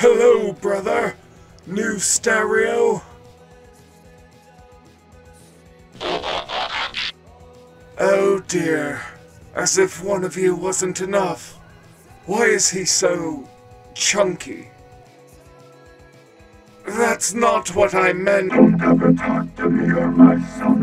Hello, brother? New stereo? Oh dear. As if one of you wasn't enough. Why is he so chunky? That's not what I meant. Don't ever talk to me or my son.